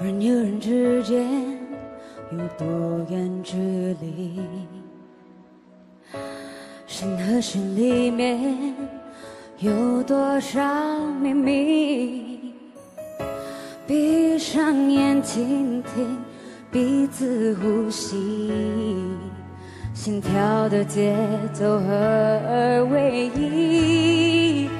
人与人之间有多远距离？心和心里面有多少秘密？闭上眼听听彼此呼吸，心跳的节奏合二为一。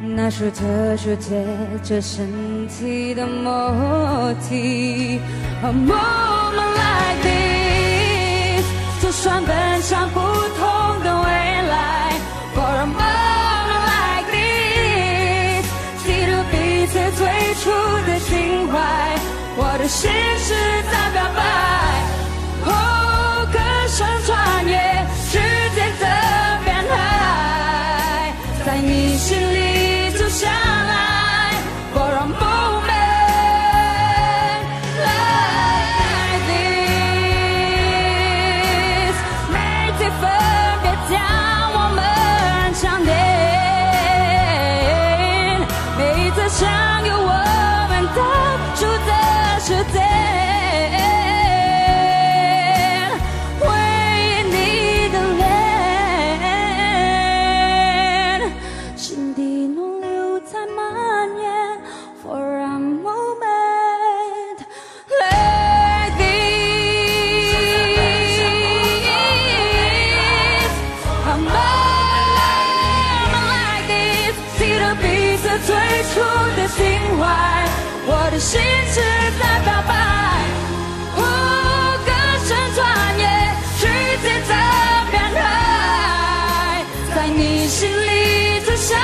那是特殊贴着身体的默契。A moment like this，就算奔向不得彼此最初的情怀。我的心是在表白。哦，歌声穿越时间的边海，在你心里每一情怀，我的心只在表白。哦，歌声穿越时间的边海，在你心里最深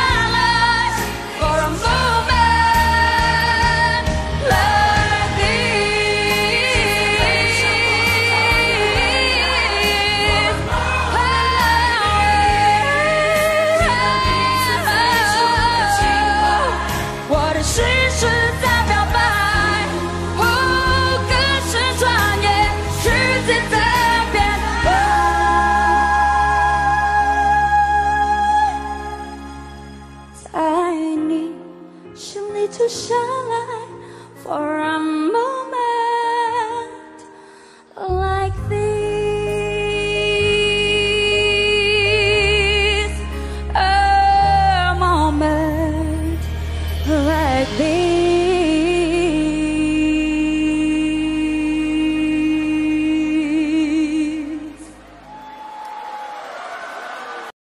for a moment like this, a moment like this.